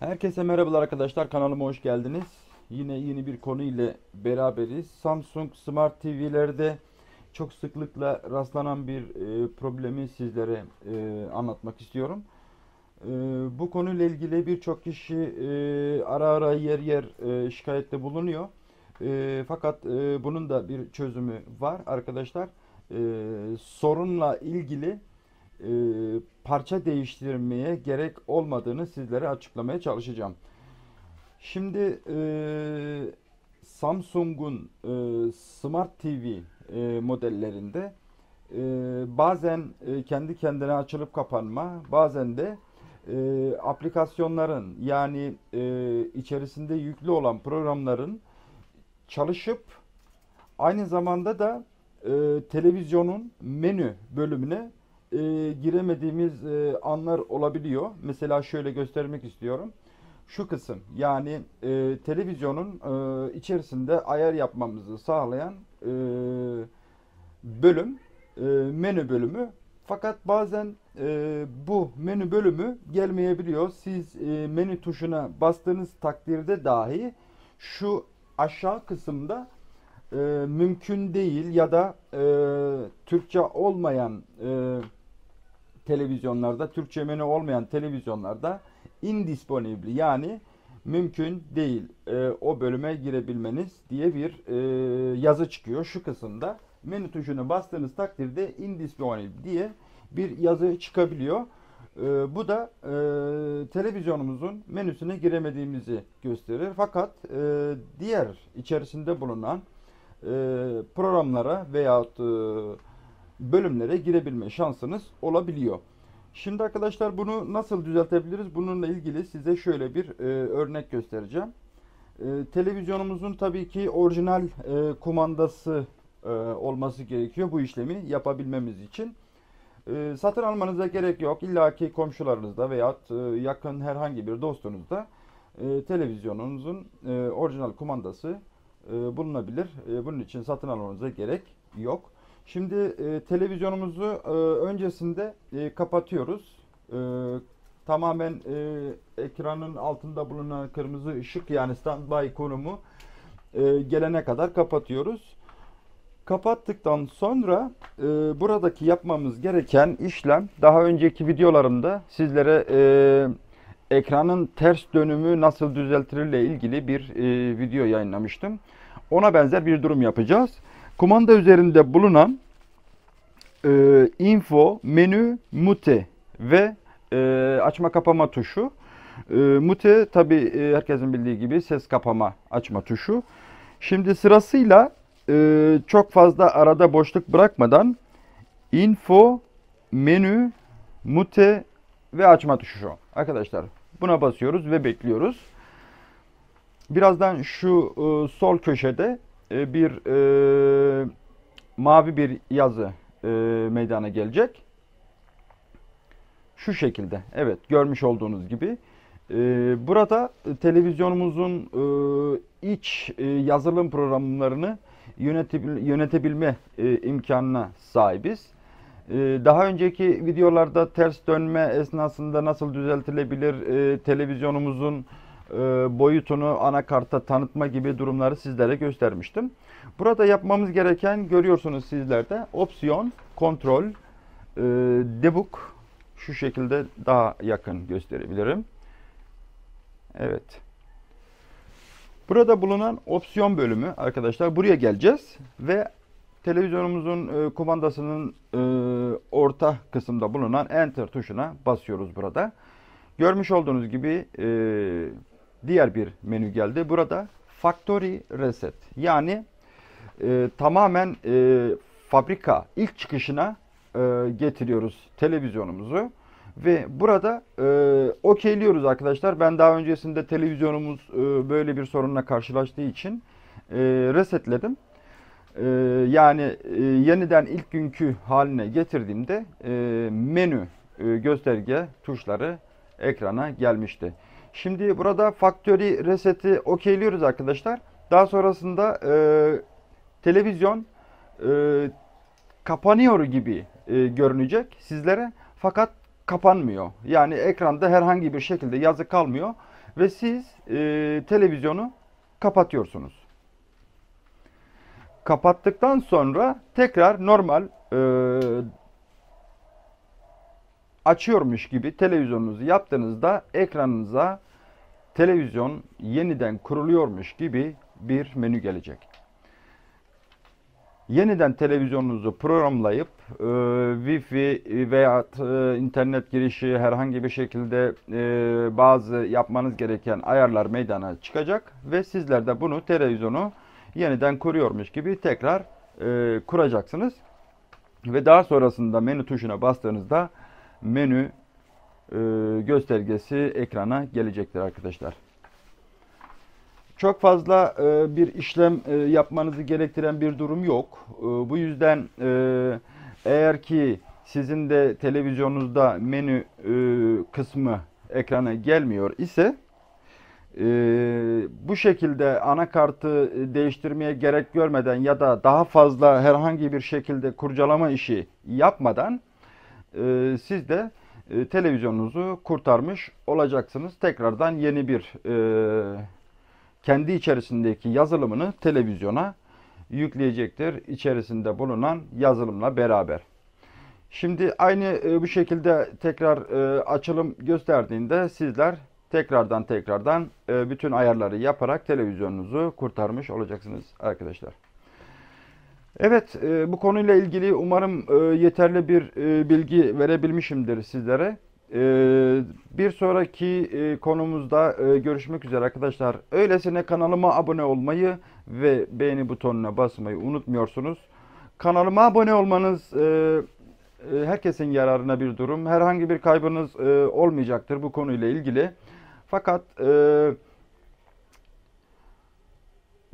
Herkese merhabalar arkadaşlar kanalıma hoş geldiniz. Yine yeni bir konu ile beraberiz. Samsung Smart TV'lerde çok sıklıkla rastlanan bir e, problemi sizlere e, anlatmak istiyorum. E, bu konuyla ilgili birçok kişi e, ara ara yer yer e, şikayette bulunuyor. E, fakat e, bunun da bir çözümü var arkadaşlar. E, sorunla ilgili e, parça değiştirmeye gerek olmadığını sizlere açıklamaya çalışacağım. Şimdi e, Samsung'un e, Smart TV e, modellerinde e, bazen e, kendi kendine açılıp kapanma, bazen de e, aplikasyonların yani e, içerisinde yüklü olan programların çalışıp aynı zamanda da e, televizyonun menü bölümüne e, giremediğimiz e, anlar olabiliyor. Mesela şöyle göstermek istiyorum. Şu kısım yani e, televizyonun e, içerisinde ayar yapmamızı sağlayan e, bölüm e, menü bölümü. Fakat bazen e, bu menü bölümü gelmeyebiliyor. Siz e, menü tuşuna bastığınız takdirde dahi şu aşağı kısımda e, mümkün değil ya da e, Türkçe olmayan e, televizyonlarda, Türkçe menü olmayan televizyonlarda indisponible yani mümkün değil e, o bölüme girebilmeniz diye bir e, yazı çıkıyor şu kısımda. Menü tuşuna bastığınız takdirde indisponible diye bir yazı çıkabiliyor. E, bu da e, televizyonumuzun menüsüne giremediğimizi gösterir. Fakat e, diğer içerisinde bulunan e, programlara veyahut e, bölümlere girebilme şansınız olabiliyor. Şimdi arkadaşlar bunu nasıl düzeltebiliriz? Bununla ilgili size şöyle bir e, örnek göstereceğim. E, televizyonumuzun tabii ki orijinal e, kumandası e, olması gerekiyor bu işlemi yapabilmemiz için. E, satın almanıza gerek yok. İlla ki komşularınızda veyahut e, yakın herhangi bir dostunuzda e, televizyonunuzun e, orijinal kumandası e, bulunabilir. E, bunun için satın almanıza gerek yok. Şimdi e, televizyonumuzu e, öncesinde e, kapatıyoruz. E, tamamen e, ekranın altında bulunan kırmızı ışık yani standby konumu e, gelene kadar kapatıyoruz. Kapattıktan sonra e, buradaki yapmamız gereken işlem daha önceki videolarımda sizlere e, ekranın ters dönümü nasıl düzeltilir ile ilgili bir e, video yayınlamıştım. Ona benzer bir durum yapacağız. Kumanda üzerinde bulunan e, info, menü, mute ve e, açma kapama tuşu. E, mute tabi e, herkesin bildiği gibi ses kapama açma tuşu. Şimdi sırasıyla e, çok fazla arada boşluk bırakmadan info, menü, mute ve açma tuşu. Arkadaşlar buna basıyoruz ve bekliyoruz. Birazdan şu e, sol köşede e, bir e, mavi bir yazı e, meydana gelecek. Şu şekilde. Evet görmüş olduğunuz gibi. E, burada televizyonumuzun e, iç e, yazılım programlarını yönetebil, yönetebilme e, imkanına sahibiz. E, daha önceki videolarda ters dönme esnasında nasıl düzeltilebilir e, televizyonumuzun boyutunu anakarta tanıtma gibi durumları sizlere göstermiştim. Burada yapmamız gereken görüyorsunuz sizlerde opsiyon, kontrol, e, debug şu şekilde daha yakın gösterebilirim. Evet. Burada bulunan opsiyon bölümü arkadaşlar buraya geleceğiz ve televizyonumuzun e, kumandasının e, orta kısımda bulunan enter tuşuna basıyoruz burada. Görmüş olduğunuz gibi e, diğer bir menü geldi. Burada factory reset yani e, tamamen e, fabrika ilk çıkışına e, getiriyoruz televizyonumuzu ve burada e, okeyliyoruz arkadaşlar. Ben daha öncesinde televizyonumuz e, böyle bir sorunla karşılaştığı için e, resetledim. E, yani e, yeniden ilk günkü haline getirdiğimde e, menü e, gösterge tuşları ekrana gelmişti. Şimdi burada factory reset'i okeyliyoruz arkadaşlar. Daha sonrasında e, televizyon e, kapanıyor gibi e, görünecek sizlere fakat kapanmıyor. Yani ekranda herhangi bir şekilde yazı kalmıyor. ve siz e, televizyonu kapatıyorsunuz. Kapattıktan sonra tekrar normal e, açıyormuş gibi televizyonunuzu yaptığınızda ekranınıza televizyon yeniden kuruluyormuş gibi bir menü gelecek. Yeniden televizyonunuzu programlayıp e, Wi-Fi veya e, internet girişi herhangi bir şekilde e, bazı yapmanız gereken ayarlar meydana çıkacak ve sizler de bunu televizyonu yeniden kuruyormuş gibi tekrar e, kuracaksınız. Ve daha sonrasında menü tuşuna bastığınızda menü göstergesi ekrana gelecektir arkadaşlar. Çok fazla e, bir işlem e, yapmanızı gerektiren bir durum yok. E, bu yüzden e, eğer ki sizin de televizyonunuzda menü e, kısmı ekrana gelmiyor ise e, bu şekilde anakartı değiştirmeye gerek görmeden ya da daha fazla herhangi bir şekilde kurcalama işi yapmadan e, siz de e, televizyonunuzu kurtarmış olacaksınız. Tekrardan yeni bir e, kendi içerisindeki yazılımını televizyona yükleyecektir. İçerisinde bulunan yazılımla beraber. Şimdi aynı e, bu şekilde tekrar e, açılım gösterdiğinde sizler tekrardan tekrardan e, bütün ayarları yaparak televizyonunuzu kurtarmış olacaksınız arkadaşlar. Evet e, bu konuyla ilgili umarım e, yeterli bir e, bilgi verebilmişimdir sizlere. E, bir sonraki e, konumuzda e, görüşmek üzere arkadaşlar. Öylesine kanalıma abone olmayı ve beğeni butonuna basmayı unutmuyorsunuz. Kanalıma abone olmanız e, e, herkesin yararına bir durum. Herhangi bir kaybınız e, olmayacaktır bu konuyla ilgili. Fakat e,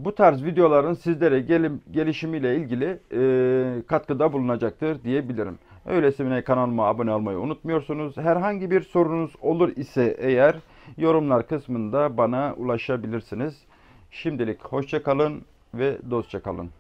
bu tarz videoların sizlere gelim, gelişimiyle ilgili e, katkıda bulunacaktır diyebilirim. Öylesine kanalıma abone olmayı unutmuyorsunuz. Herhangi bir sorunuz olur ise eğer yorumlar kısmında bana ulaşabilirsiniz. Şimdilik hoşça kalın ve dostça kalın.